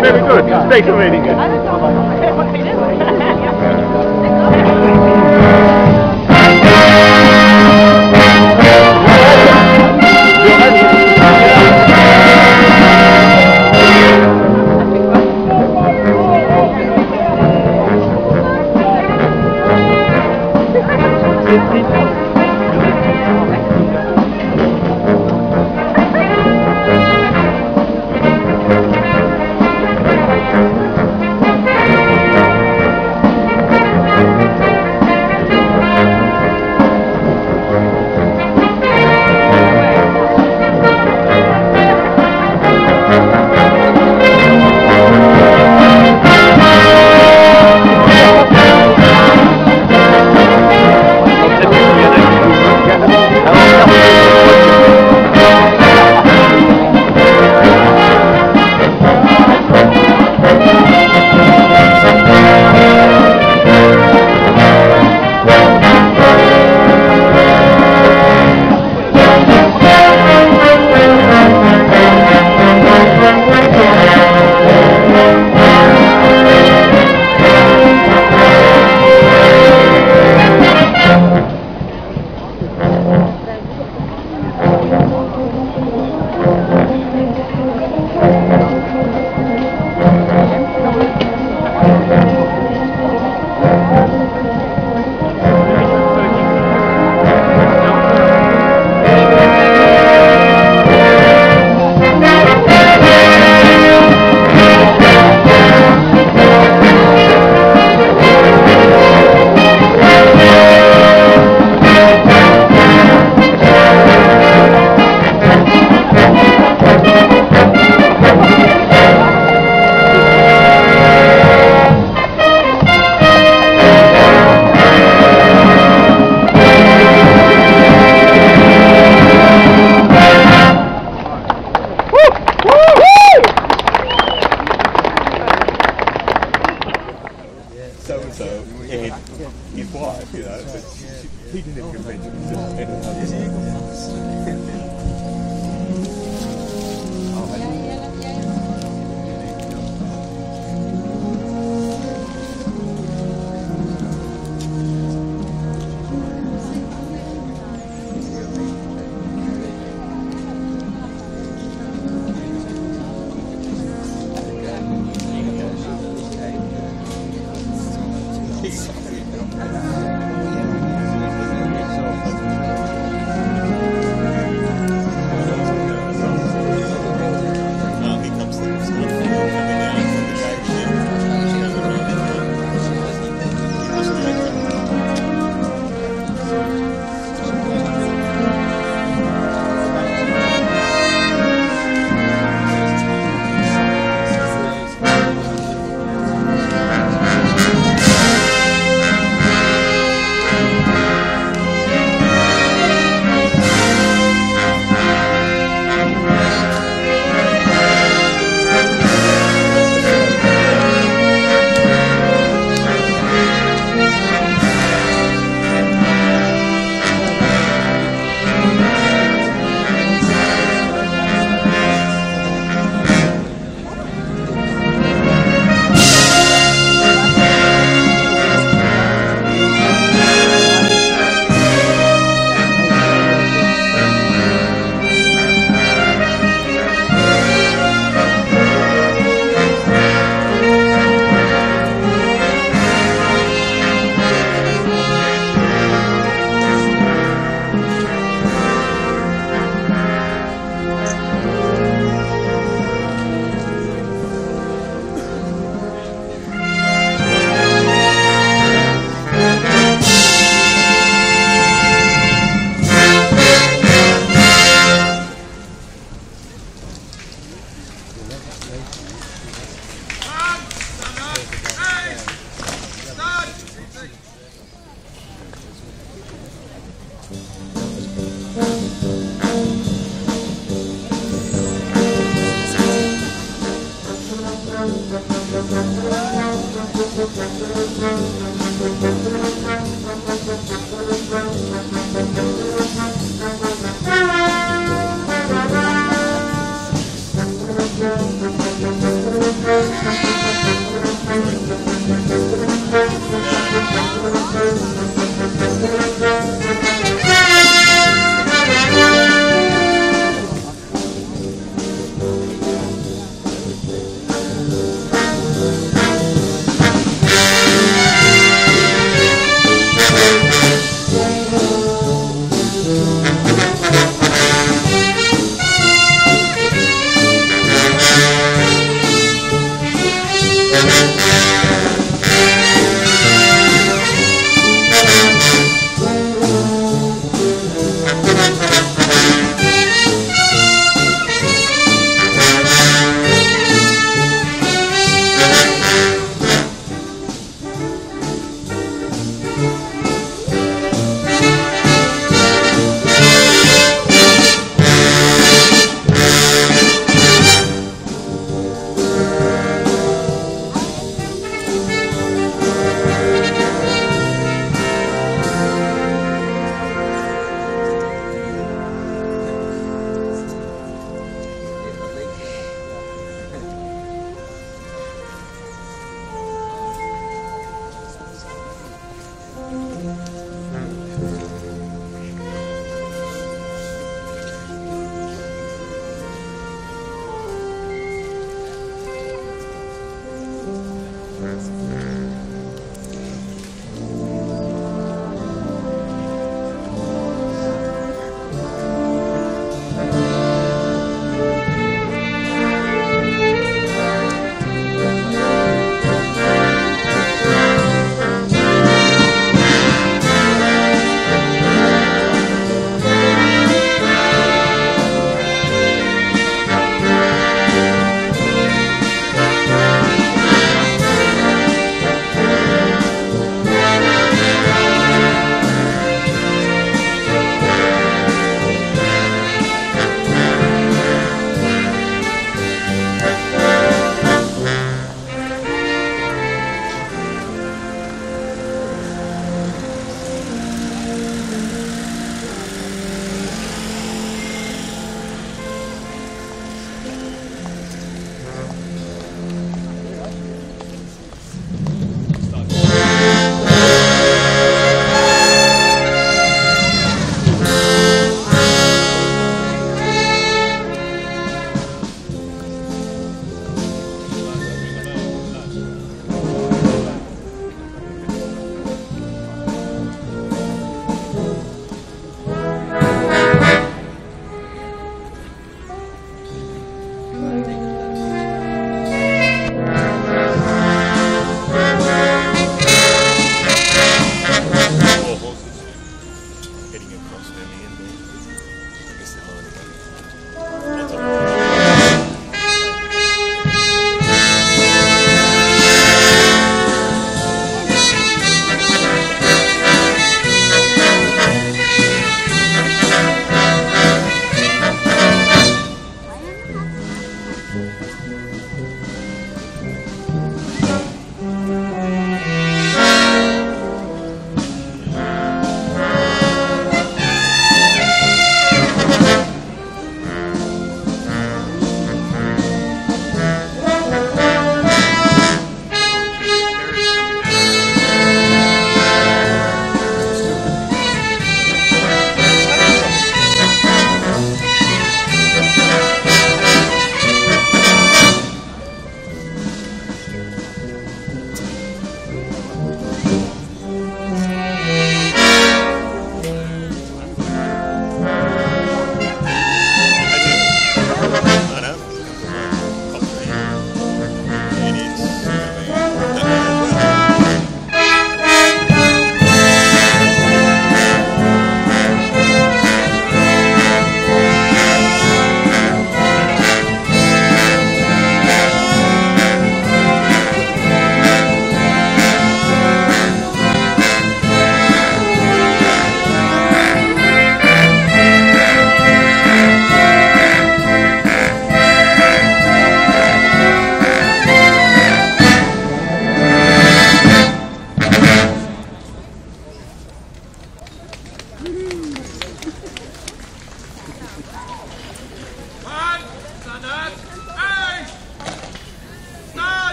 Very for that. Very good.